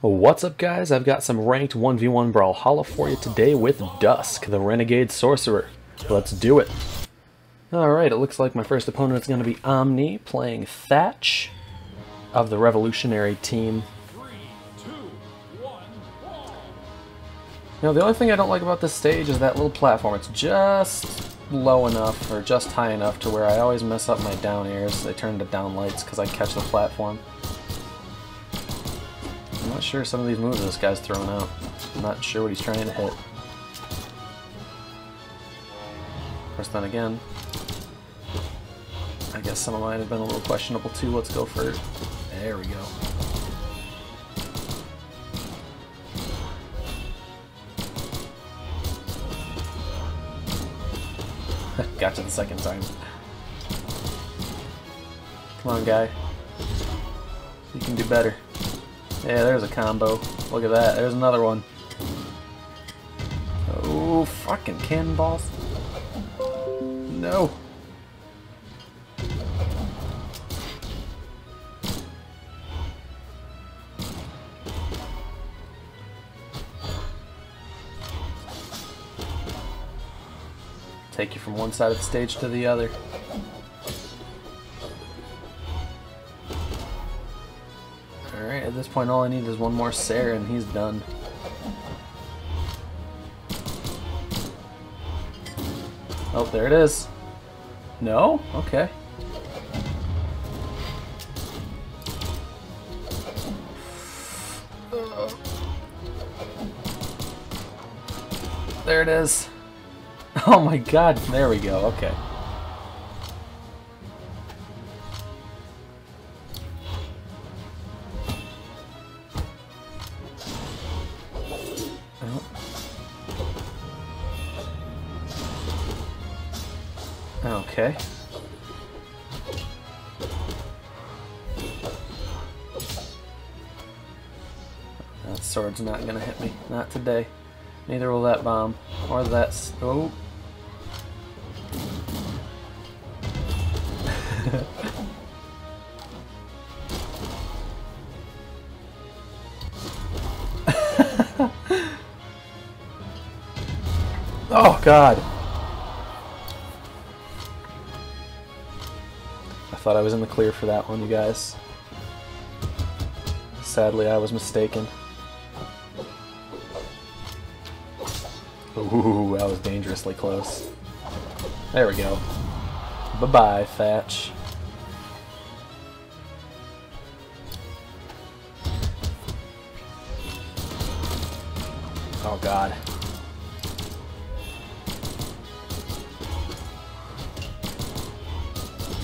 What's up guys? I've got some ranked 1v1 Brawlhalla for you today with Dusk, the Renegade Sorcerer. Let's do it. Alright, it looks like my first opponent is going to be Omni playing Thatch of the Revolutionary team. Now the only thing I don't like about this stage is that little platform. It's just low enough or just high enough to where I always mess up my down airs. They turn to down lights because I catch the platform. I'm not sure some of these moves this guy's throwing out. I'm not sure what he's trying to hit. Of course, then again, I guess some of mine have been a little questionable too. Let's go for. There we go. gotcha the second time. Come on, guy. You can do better. Yeah, there's a combo. Look at that. There's another one. Oh, fucking cannonballs. No. Take you from one side of the stage to the other. At this point all I need is one more Sarah and he's done. Oh, there it is. No? Okay. There it is. Oh my god, there we go, okay. Okay. That sword's not gonna hit me. Not today. Neither will that bomb. Or that... Oh. oh, God. Thought I was in the clear for that one, you guys. Sadly, I was mistaken. Ooh, that was dangerously close. There we go. Bye-bye, Thatch. Oh god.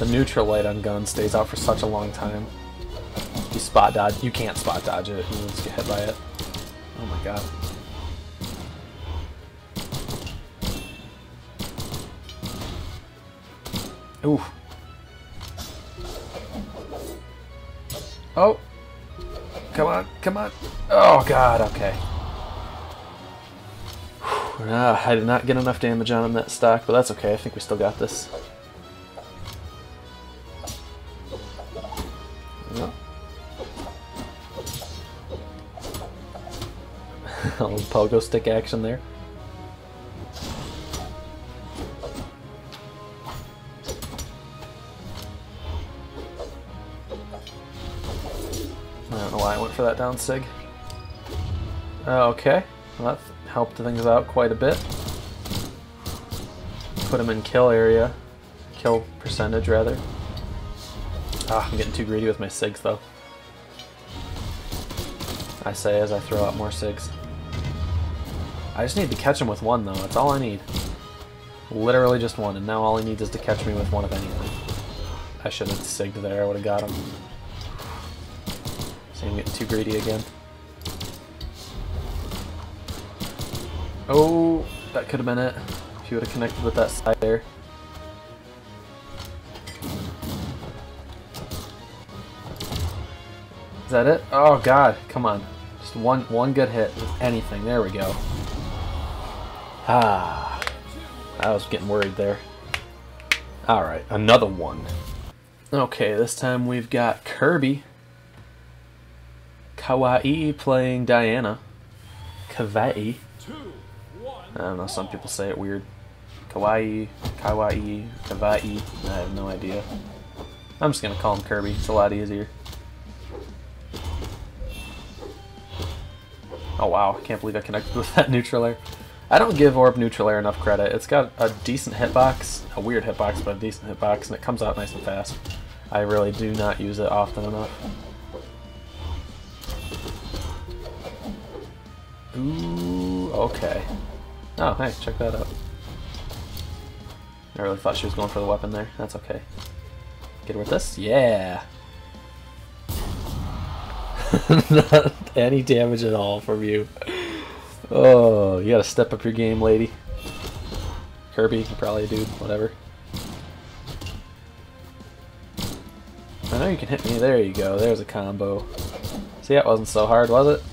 The neutral light on gun stays out for such a long time. You spot dodge. You can't spot dodge it. You just get hit by it. Oh my god. Ooh. Oh. Come on, come on. Oh god, okay. Ah, I did not get enough damage on him that stock, but that's okay. I think we still got this. pogo stick action there. I don't know why I went for that down sig. Okay, well, that helped things out quite a bit. Put him in kill area. Kill percentage, rather. Ah, I'm getting too greedy with my SIGs, though. I say as I throw out more SIGs. I just need to catch him with one, though. That's all I need. Literally just one, and now all he needs is to catch me with one of anything. I should have sigged there. I would have got him. See him getting too greedy again. Oh, that could have been it. If you would have connected with that side there. Is that it? Oh god, come on. Just one one good hit with anything. There we go. Ah, I was getting worried there. Alright, another one. Okay, this time we've got Kirby. Kawaii playing Diana. Kawaii. I don't know, some people say it weird. Kawaii, Kawaii, Kawaii. I have no idea. I'm just gonna call him Kirby. It's a lot easier. Oh wow, I can't believe I connected with that neutral air. I don't give Orb Neutral Air enough credit. It's got a decent hitbox, a weird hitbox, but a decent hitbox, and it comes out nice and fast. I really do not use it often enough. Ooh, okay. Oh, hey, check that out. I really thought she was going for the weapon there. That's okay. Get with this? Yeah! Not any damage at all from you. Oh, you gotta step up your game, lady. Kirby, probably dude, whatever. I know you can hit me. There you go. There's a combo. See, that wasn't so hard, was it?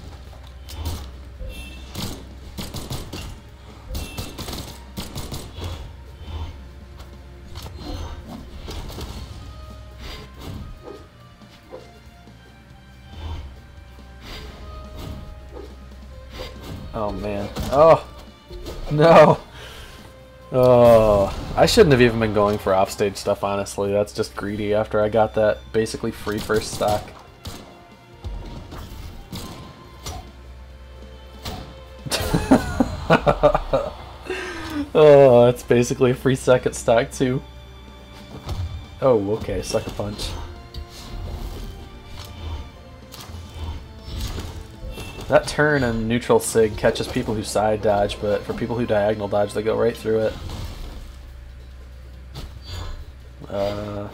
Oh man. Oh! No! Oh, I shouldn't have even been going for offstage stuff, honestly. That's just greedy after I got that basically free first stock. oh, it's basically a free second stock too. Oh, okay, sucker punch. That turn and neutral sig catches people who side dodge, but for people who diagonal dodge, they go right through it. Uh,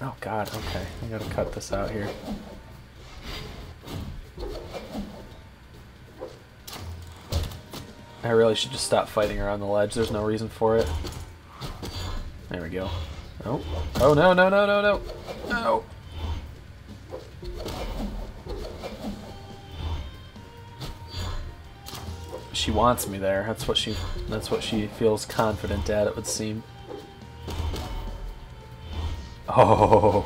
oh god, okay. I gotta cut this out here. I really should just stop fighting around the ledge. There's no reason for it. There we go. Oh. Oh no, no, no, no, no. No. She wants me there. That's what she that's what she feels confident at, it would seem. Oh.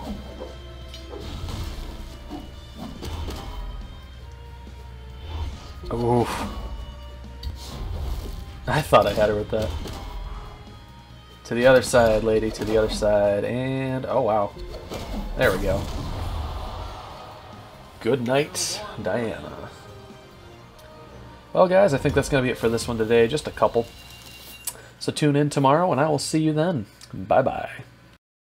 Oof. I thought I had her with that. To the other side, lady, to the other side, and oh wow. There we go. Good night, Diana. Well, guys, I think that's going to be it for this one today. Just a couple. So tune in tomorrow, and I will see you then. Bye-bye.